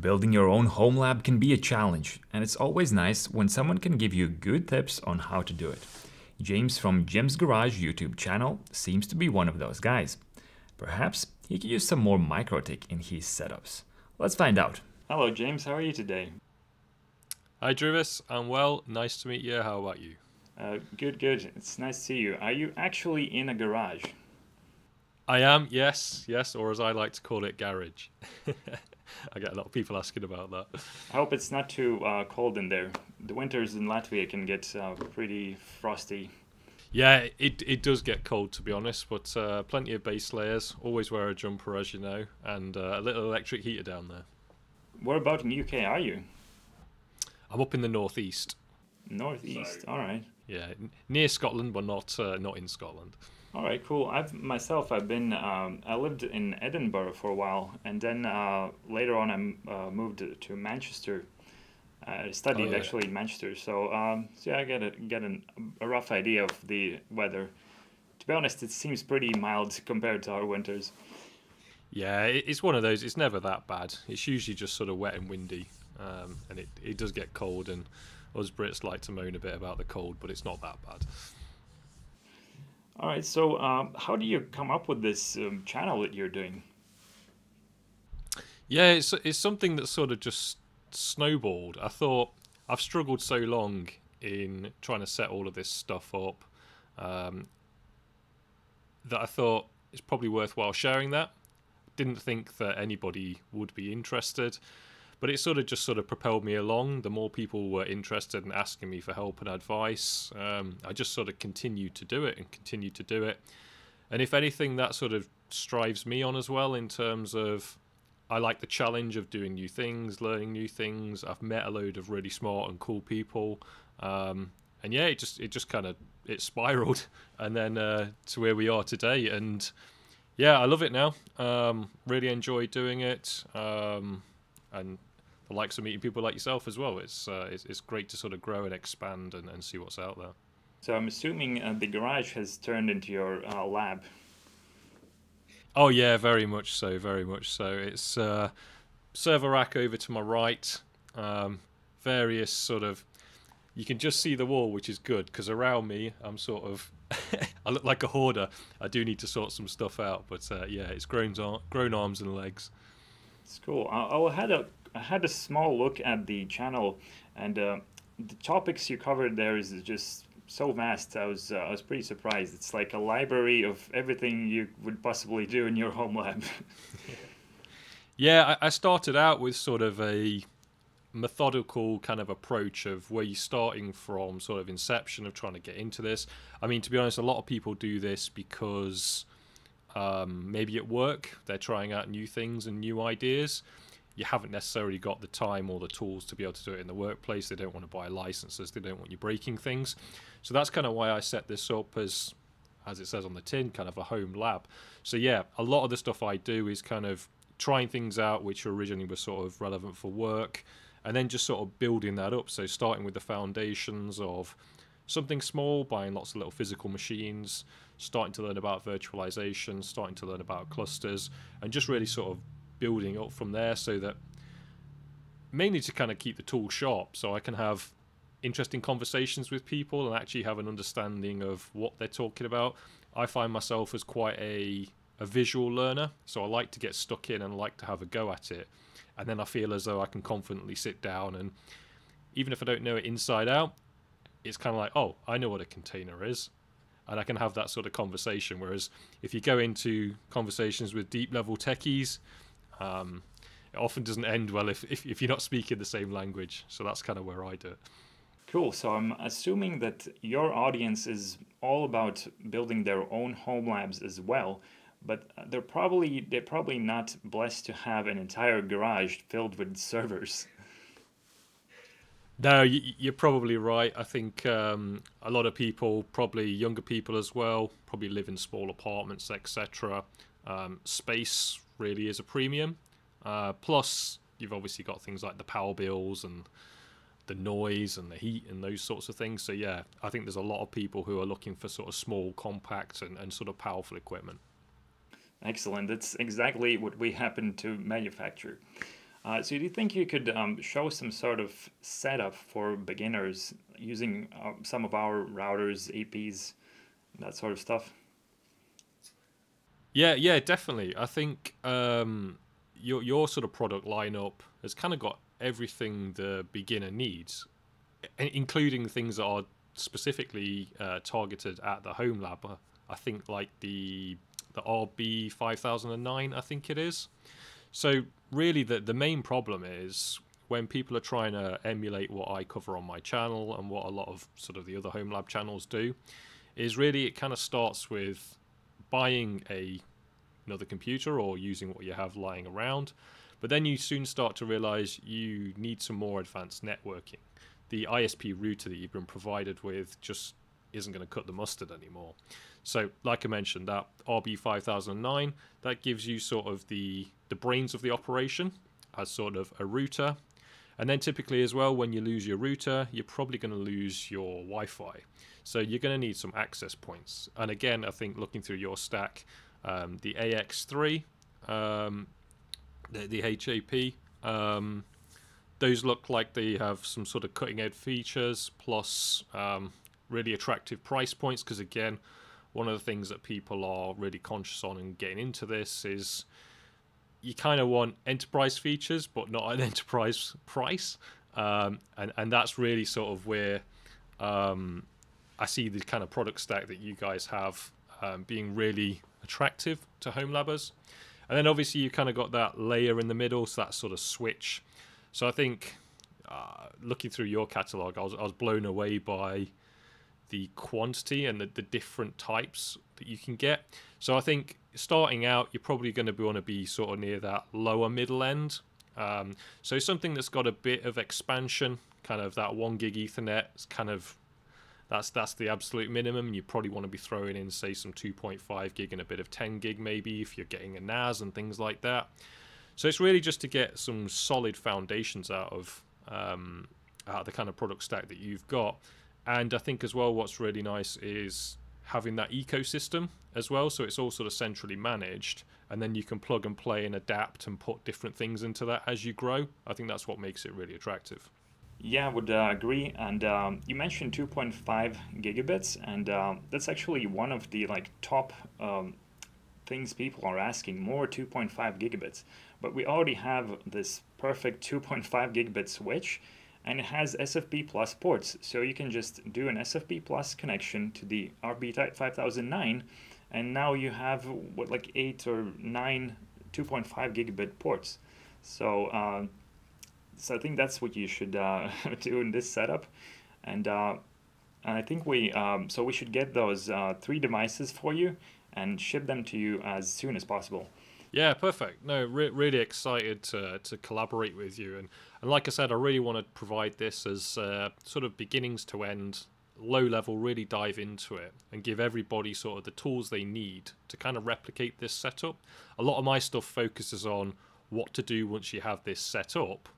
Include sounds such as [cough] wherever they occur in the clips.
Building your own home lab can be a challenge, and it's always nice when someone can give you good tips on how to do it. James from Jim's Garage YouTube channel seems to be one of those guys. Perhaps he could use some more MikroTik in his setups. Let's find out. Hello, James. How are you today? Hi, Druvis. I'm well. Nice to meet you. How about you? Uh, good, good. It's nice to see you. Are you actually in a garage? I am, yes, yes, or as I like to call it, garage. [laughs] [laughs] I get a lot of people asking about that. I hope it's not too uh, cold in there. The winters in Latvia can get uh, pretty frosty. Yeah, it it does get cold to be honest, but uh, plenty of base layers. Always wear a jumper, as you know, and uh, a little electric heater down there. Where about in UK are you? I'm up in the northeast. Northeast, all right. Yeah, near Scotland, but not uh, not in Scotland. All right, cool. I've myself, I've been, um, I lived in Edinburgh for a while, and then uh, later on, I uh, moved to Manchester. I studied oh, yeah. actually in Manchester, so um, so yeah, I get a get an, a rough idea of the weather. To be honest, it seems pretty mild compared to our winters. Yeah, it's one of those. It's never that bad. It's usually just sort of wet and windy, um, and it, it does get cold. And us Brits like to moan a bit about the cold, but it's not that bad. All right. So, um, how do you come up with this um, channel that you're doing? Yeah, it's it's something that sort of just snowballed. I thought I've struggled so long in trying to set all of this stuff up um, that I thought it's probably worthwhile sharing that. Didn't think that anybody would be interested but it sort of just sort of propelled me along. The more people were interested in asking me for help and advice, um, I just sort of continued to do it and continued to do it. And if anything, that sort of strives me on as well in terms of I like the challenge of doing new things, learning new things. I've met a load of really smart and cool people, um, and yeah, it just it just kind of it spiraled, [laughs] and then uh, to where we are today. And yeah, I love it now. Um, really enjoy doing it, um, and the likes of meeting people like yourself as well. It's uh, it's, it's, great to sort of grow and expand and, and see what's out there. So I'm assuming uh, the garage has turned into your uh, lab. Oh yeah, very much so, very much so. It's uh, server rack over to my right. Um, various sort of. You can just see the wall, which is good because around me, I'm sort of. [laughs] I look like a hoarder. I do need to sort some stuff out, but uh, yeah, it's grown grown arms and legs. It's cool. I, I had a I had a small look at the channel, and uh, the topics you covered there is just so vast. I was uh, I was pretty surprised. It's like a library of everything you would possibly do in your home lab. [laughs] yeah, I, I started out with sort of a methodical kind of approach of where you're starting from sort of inception of trying to get into this. I mean, to be honest, a lot of people do this because um, maybe at work they're trying out new things and new ideas you haven't necessarily got the time or the tools to be able to do it in the workplace. They don't want to buy licenses. They don't want you breaking things. So that's kind of why I set this up as, as it says on the tin, kind of a home lab. So yeah, a lot of the stuff I do is kind of trying things out which originally were sort of relevant for work, and then just sort of building that up. So starting with the foundations of something small, buying lots of little physical machines, starting to learn about virtualization, starting to learn about clusters, and just really sort of building up from there so that mainly to kind of keep the tool sharp so I can have interesting conversations with people and actually have an understanding of what they're talking about. I find myself as quite a a visual learner, so I like to get stuck in and like to have a go at it. And then I feel as though I can confidently sit down and even if I don't know it inside out, it's kind of like, oh, I know what a container is. And I can have that sort of conversation. Whereas if you go into conversations with deep level techies, um, it often doesn't end well if, if, if you're not speaking the same language. So that's kind of where I do it. Cool. So I'm assuming that your audience is all about building their own home labs as well, but they're probably they're probably not blessed to have an entire garage filled with servers. No, you're probably right. I think um, a lot of people, probably younger people as well, probably live in small apartments, etc. Um, space really is a premium. Uh, plus, you've obviously got things like the power bills and the noise and the heat and those sorts of things. So yeah, I think there's a lot of people who are looking for sort of small, compact, and, and sort of powerful equipment. Excellent. That's exactly what we happen to manufacture. Uh, so do you think you could um, show some sort of setup for beginners using uh, some of our routers, APs, that sort of stuff? Yeah, yeah, definitely. I think um, your your sort of product lineup has kind of got everything the beginner needs, including things that are specifically uh, targeted at the home lab. I think like the the RB five thousand and nine, I think it is. So really, the the main problem is when people are trying to emulate what I cover on my channel and what a lot of sort of the other home lab channels do, is really it kind of starts with buying a another computer or using what you have lying around. But then you soon start to realize you need some more advanced networking. The ISP router that you've been provided with just isn't going to cut the mustard anymore. So, like I mentioned, that RB5009 that gives you sort of the the brains of the operation as sort of a router. And then typically as well, when you lose your router, you're probably going to lose your Wi-Fi. So you're going to need some access points. And again, I think looking through your stack, um, the AX3, um, the, the HAP. Um, those look like they have some sort of cutting edge features plus um, really attractive price points. Because again, one of the things that people are really conscious on in getting into this is you kind of want enterprise features, but not an [laughs] enterprise price. Um, and and that's really sort of where um, I see the kind of product stack that you guys have um, being really attractive to home labbers. And then obviously you kind of got that layer in the middle, so that sort of switch. So I think uh, looking through your catalog, I was, I was blown away by the quantity and the, the different types that you can get. So I think starting out, you're probably going to want to be sort of near that lower middle end. Um, so something that's got a bit of expansion, kind of that one gig Ethernet, kind of that's that's the absolute minimum. You probably want to be throwing in, say, some 2.5 gig and a bit of 10 gig maybe if you're getting a NAS and things like that. So it's really just to get some solid foundations out of um, out of the kind of product stack that you've got. And I think as well, what's really nice is having that ecosystem as well. So it's all sort of centrally managed, and then you can plug and play and adapt and put different things into that as you grow. I think that's what makes it really attractive. Yeah, I would uh, agree. And um, you mentioned 2.5 gigabits, and um, that's actually one of the like top um, things people are asking. More 2.5 gigabits, but we already have this perfect 2.5 gigabit switch, and it has SFP plus ports. So you can just do an SFP plus connection to the RB5009, and now you have what like eight or nine 2.5 gigabit ports. So uh, so I think that's what you should uh, [laughs] do in this setup. And, uh, and I think we, um, so we should get those uh, three devices for you and ship them to you as soon as possible. Yeah, perfect. No, re- really excited to, to collaborate with you. And, and like I said, I really want to provide this as uh, sort of beginnings to end, low level, really dive into it and give everybody sort of the tools they need to kind of replicate this setup. A lot of my stuff focuses on what to do once you have this set up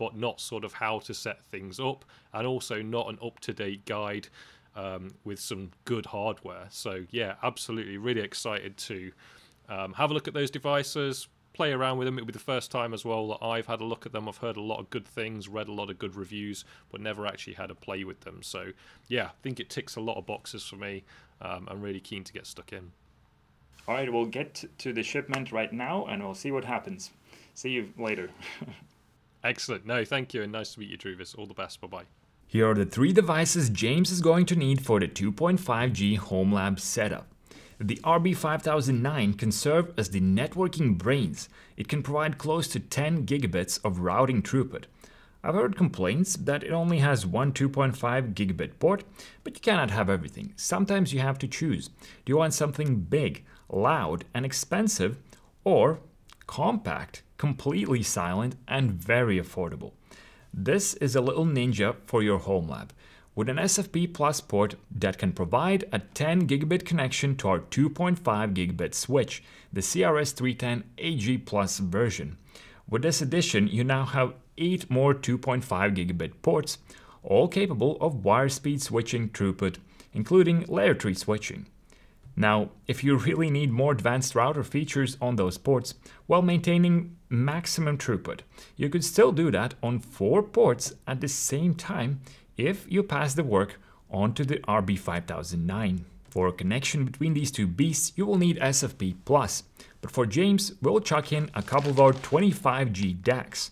but not sort of how to set things up, and also not an up to date guide um, with some good hardware. So, yeah, absolutely, really excited to um, have a look at those devices, play around with them. It'll be the first time as well that I've had a look at them. I've heard a lot of good things, read a lot of good reviews, but never actually had a play with them. So, yeah, I think it ticks a lot of boxes for me. Um, I'm really keen to get stuck in. All right, we'll get to the shipment right now and we'll see what happens. See you later. [laughs] Excellent. No, thank you, and nice to meet you, Druvis. All the best. Bye bye. Here are the three devices James is going to need for the 2.5G Home Lab setup. The RB5009 can serve as the networking brains. It can provide close to 10 gigabits of routing throughput. I've heard complaints that it only has one 2.5 gigabit port, but you cannot have everything. Sometimes you have to choose. Do you want something big, loud, and expensive, or compact, completely silent, and very affordable. This is a little ninja for your home lab. With an SFP Plus port that can provide a 10 gigabit connection to our 2.5 gigabit switch, the CRS310 8G Plus version. With this addition, you now have 8 more 2.5 gigabit ports, all capable of wire speed switching throughput, including layer three switching. Now, if you [laughs] really need more advanced router features on those ports while maintaining maximum throughput. You could still do that on four ports at the same time if you pass the work onto the RB5009. For a connection between these two beasts, you will need SFP+, but for James, we'll chuck in a couple of our 25G DACs.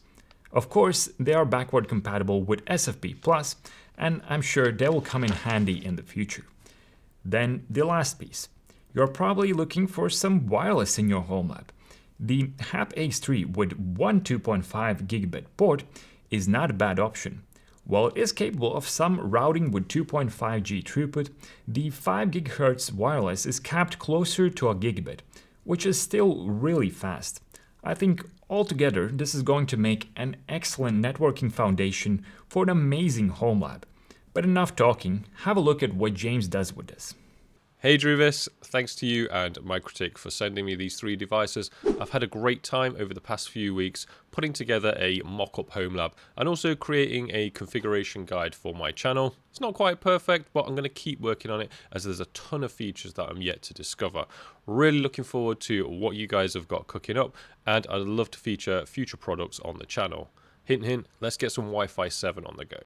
Of course, they are backward compatible with SFP+, and I'm sure they will come in handy in the future. Then the last piece. You're probably looking for some wireless in your home lab. The HAP AX3 with one 2.5 gigabit port is not a bad option. While it is capable of some routing with 2.5G throughput, the 5 GHz wireless is capped closer to a gigabit, which is still really fast. I think altogether this is going to make an excellent networking foundation for an amazing home lab. But enough talking, have a look at what James does with this. Hey Druvis, thanks to you and MikroTik for sending me these three devices. I've had a great time over the past few weeks putting together a mock-up home lab and also creating a configuration guide for my channel. It's not quite perfect, but I'm going to keep working on it as there's a ton of features that I'm yet to discover. Really looking forward to what you guys have got cooking up and I'd love to feature future products on the channel. Hint hint, let's get some Wi-Fi 7 on the go.